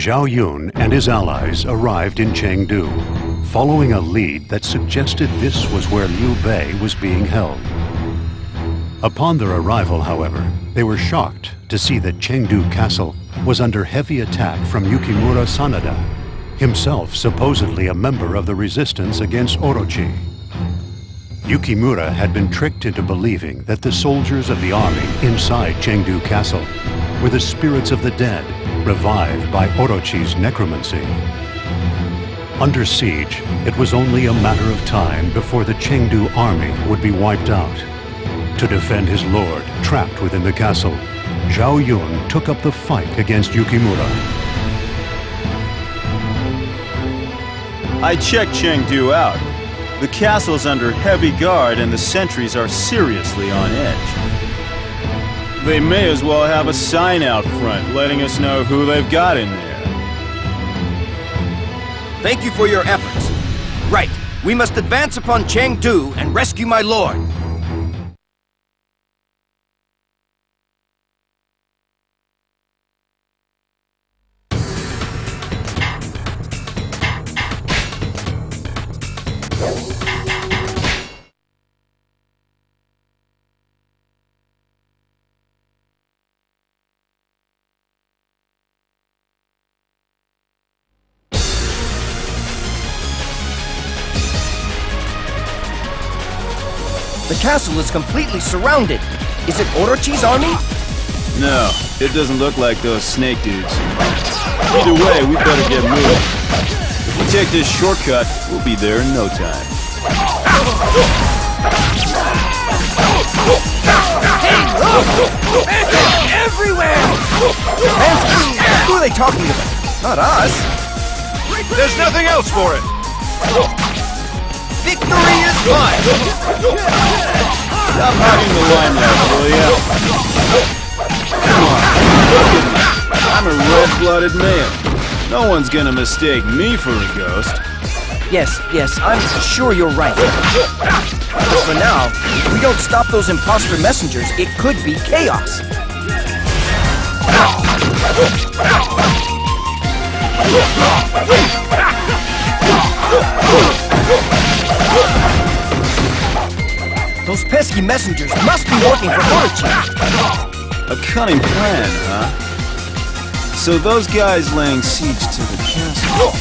Zhao Yun and his allies arrived in Chengdu, following a lead that suggested this was where Liu Bei was being held. Upon their arrival, however, they were shocked to see that Chengdu Castle was under heavy attack from Yukimura Sanada, himself supposedly a member of the resistance against Orochi. Yukimura had been tricked into believing that the soldiers of the army inside Chengdu Castle were the spirits of the dead, revived by Orochi's necromancy. Under siege, it was only a matter of time before the Chengdu army would be wiped out. To defend his lord, trapped within the castle, Zhao Yun took up the fight against Yukimura. I checked Chengdu out. The castle's under heavy guard and the sentries are seriously on edge. They may as well have a sign out front letting us know who they've got in there. Thank you for your efforts. Right, we must advance upon Chengdu and rescue my lord. Castle is completely surrounded. Is it Orochi's army? No, it doesn't look like those snake dudes. Either way, we better get moving. If we take this shortcut, we'll be there in no time. Everywhere! Who are they talking about? Not us. There's nothing else for it! Victory is mine! Stop hogging the limelight, will ya? Come on, look at me. I'm a red-blooded man. No one's gonna mistake me for a ghost. Yes, yes, I'm sure you're right. But for now, if we don't stop those imposter messengers, it could be chaos. Those pesky messengers must be working for Orochi. A cunning plan, huh? So those guys laying siege to the castle,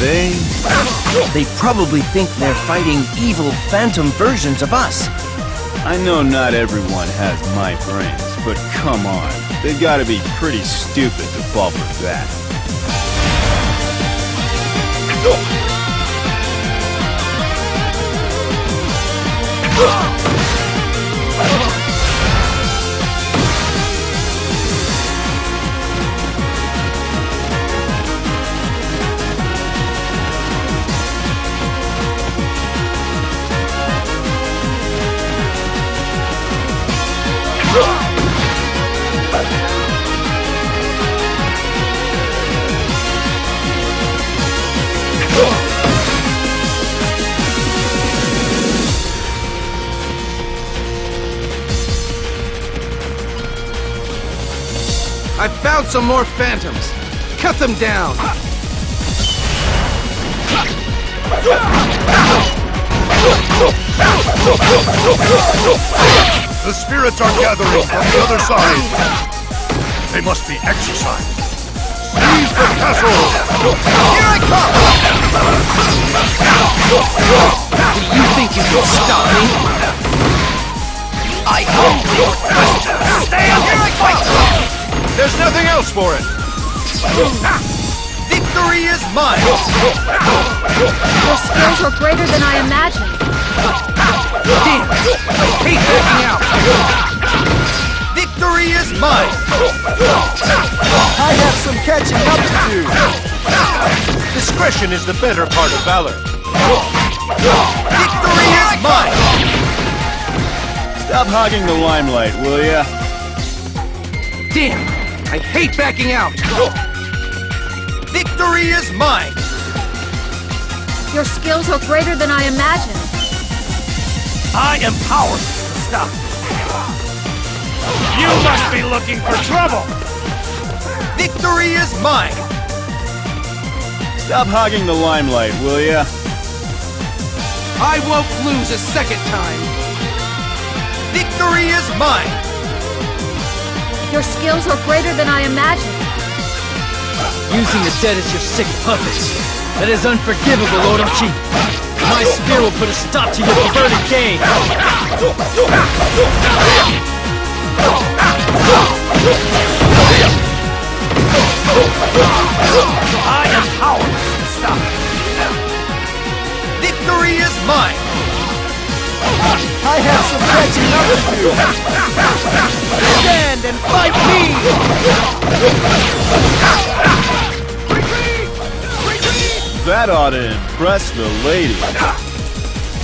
they... They probably think they're fighting evil phantom versions of us. I know not everyone has my brains, but come on. They've got to be pretty stupid to fall for that. I found some more phantoms. Cut them down. The spirits are gathering from the other side. They must be exorcised. Seize the castle! Here I come! Do you think you can stop me? I own your questions! Stand here I come! There's nothing else for it! Victory is mine! Your skills were greater than I imagined. Damn! I hate backing out! Victory is mine! I have some catching up to do! Discretion is the better part of valor. Victory is mine! Stop hogging the limelight, will ya? Damn! I hate backing out! Victory is mine! Your skills are greater than I imagined. I am powerless to stop. You must be looking for trouble! Victory is mine! Stop hogging the limelight, will ya? I won't lose a second time. Victory is mine. Your skills are greater than I imagined. Using the dead as your sick puppets. That is unforgivable, Orochi. My spear will put a stop to your perverted game. I am powerless to stop. Victory is mine. I have some catching up to do. Stand and fight me. That ought to impress the lady.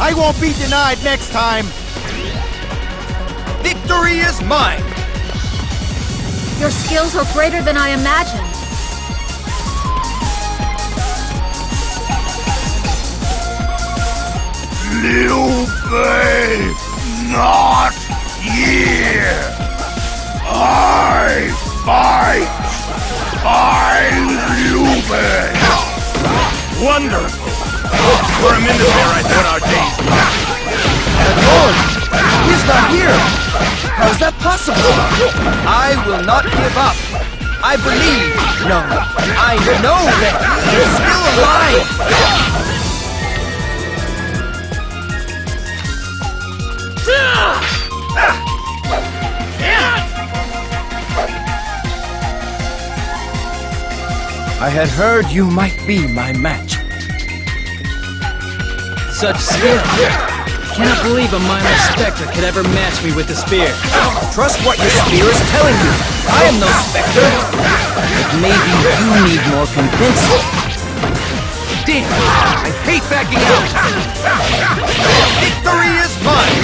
I won't be denied next time. Victory is mine. Your skills are greater than I imagined. Liu Bei, not here. I fight. I'm Liu Bei. Wonderful. For a minute there, I thought our days Lord, he's not here. How is that possible? I will not give up. I believe. No, I know that he is still alive. I had heard you might be my match. Such skill. Cannot believe a minor specter could ever match me with the spear. Trust what your spear is telling you. I am no specter. But maybe you need more convincing. Damn! I hate backing out. Victory is mine.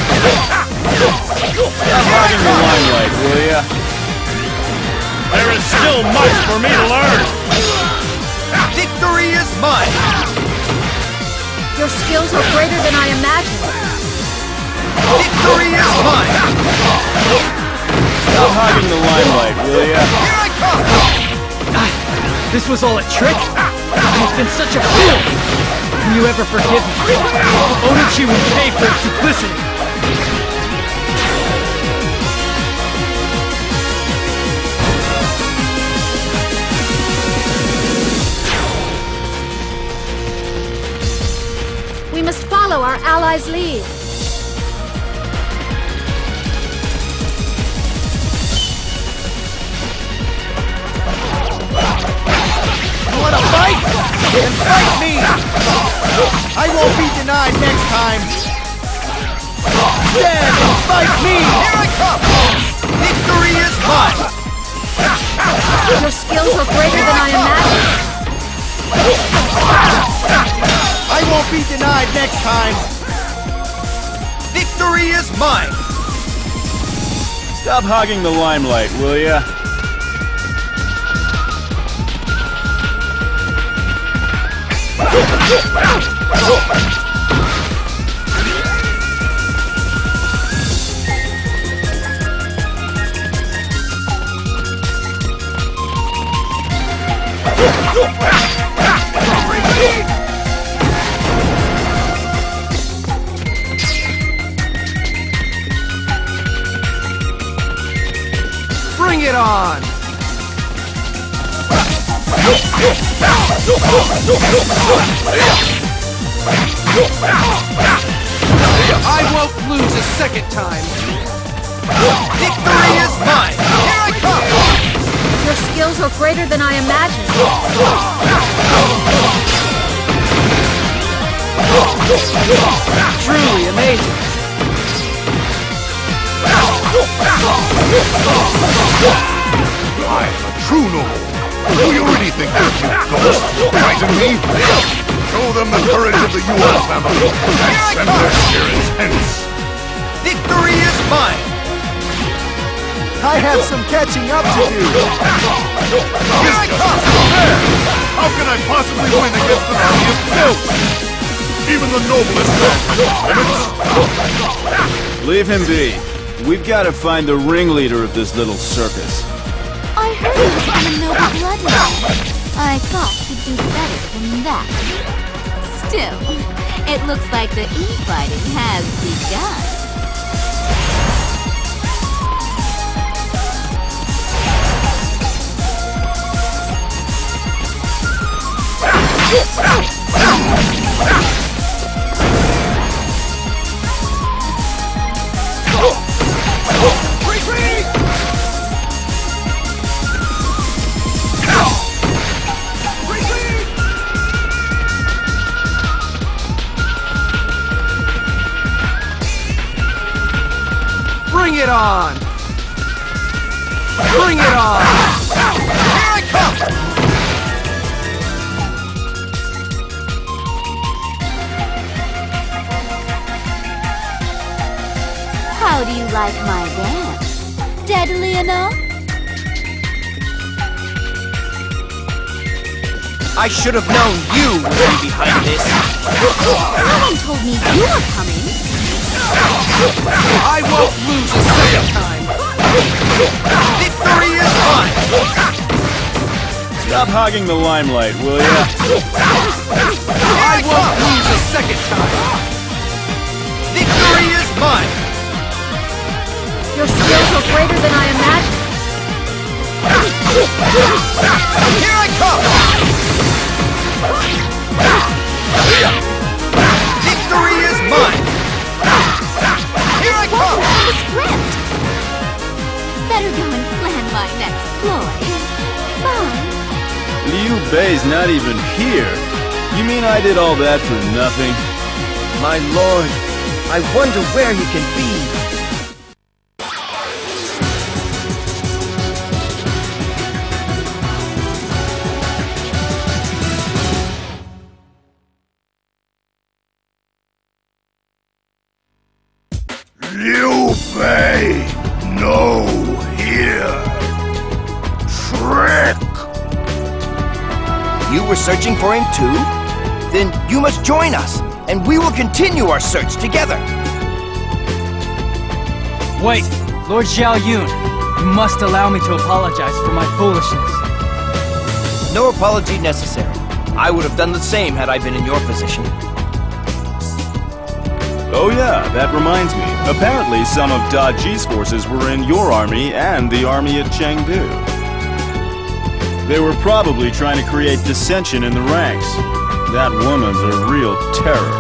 Stop hogging the limelight, will ya? There is still much for me to learn. Victory is mine. Your skills are greater than I imagined. Victory is mine. Stop hogging the limelight, will ya? Here I come. Ah, this was all a trick? I've been such a fool! Can you ever forgive me? Orochi will pay for its duplicity! Allies' lead. You wanna fight? Then fight me. I won't be denied next time. Stand and fight me. Here I come. Victory is mine. Your skills are greater than I imagined. I won't be denied next time. Victory is mine. Stop hogging the limelight, will ya? Bring I won't lose a second time. Victory is mine. Here I come. Your skills are greater than I imagined. Truly amazing! I am a true noble. Who you really think that you ghost? Frighten me? Show them the courage of the Yuan family and send their spirits hence. Victory is mine. I have some catching up to do. Here I come. There! How can I possibly win against an army of filth? Even the noblest man moments. Leave him be. We've got to find the ringleader of this little circus. I heard he was from a noble bloodline. I thought you'd do better than that. Still, it looks like the infighting has begun. Bring on! Bring it on! Here I come! How do you like my dance? Deadly enough? I should have known you would be behind this. No one told me you were coming. I won't lose a second time. Victory is mine. Stop hogging the limelight, will ya? I won't lose a second time. Victory is mine. Your skills are greater than I imagined. Here I come. Better go and plan my next ploy. Bye. Liu Bei's not even here. You mean I did all that for nothing? My lord, I wonder where he can be. Searching for him too? Then you must join us, and we will continue our search together. Wait, Lord Zhao Yun, you must allow me to apologize for my foolishness. No apology necessary. I would have done the same had I been in your position. Oh yeah, that reminds me. Apparently some of Da Ji's forces were in your army and the army at Chengdu. They were probably trying to create dissension in the ranks. That woman's a real terror.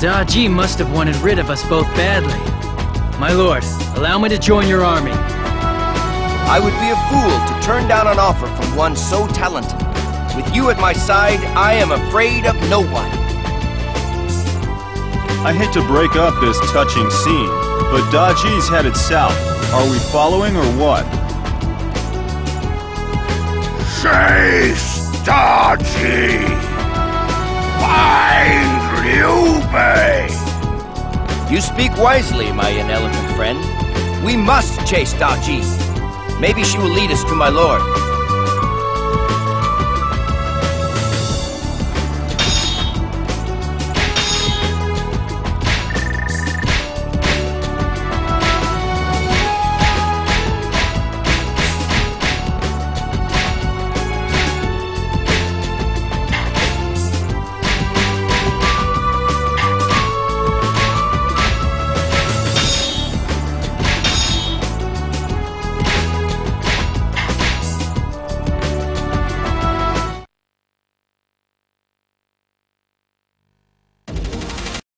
Da Ji must have wanted rid of us both badly. My lord, allow me to join your army. I would be a fool to turn down an offer from one so talented. With you at my side, I am afraid of no one. I hate to break up this touching scene, but Da Ji's headed south. Are we following or what? Chase Daji! Find Liu Bei! You speak wisely, my inelegant friend. We must chase Daji. Maybe she will lead us to my lord.